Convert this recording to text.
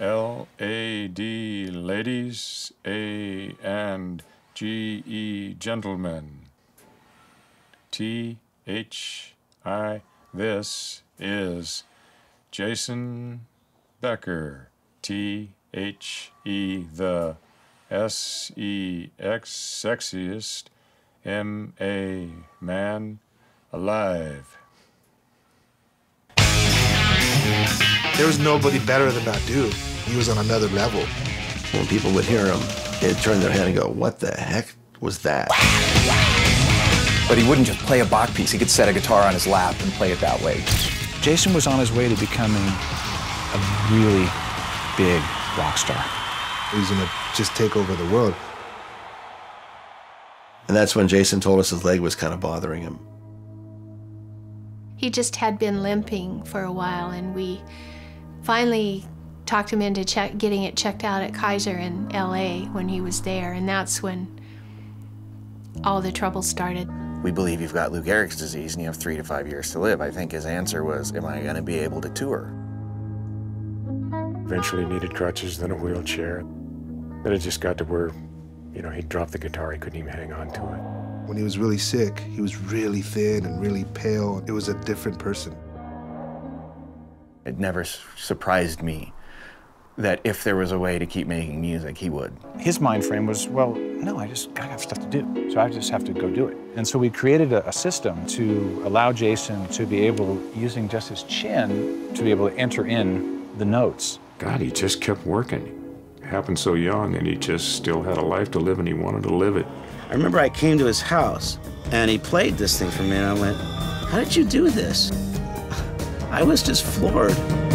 L A D ladies, A and G E gentlemen. T H I. This is Jason Becker. T H E the S E X sexiest M A man alive. There was nobody better than that dude. He was on another level. When people would hear him, they'd turn their head and go, What the heck was that? But he wouldn't just play a Bach piece, he could set a guitar on his lap and play it that way. Jason was on his way to becoming a really big rock star. He was gonna just take over the world. And that's when Jason told us his leg was kind of bothering him. He just had been limping for a while, and we finally talked him into check, getting it checked out at Kaiser in LA when he was there, and that's when all the trouble started. We believe you've got Lou Gehrig's disease and you have three to five years to live. I think his answer was, Am I going to be able to tour? Eventually needed crutches, then a wheelchair. Then it just got to where, you know, he'd drop the guitar, he couldn't even hang on to it. When he was really sick, he was really thin and really pale. It was a different person. It never surprised me that if there was a way to keep making music, he would. His mind frame was, well, no, I just gotta have stuff to do. So I just have to go do it. And so we created a, a system to allow Jason to be able, using just his chin, to be able to enter in the notes. God, he just kept working. It happened so young, and he just still had a life to live, and he wanted to live it. I remember I came to his house, and he played this thing for me, and I went, How did you do this? I was just floored.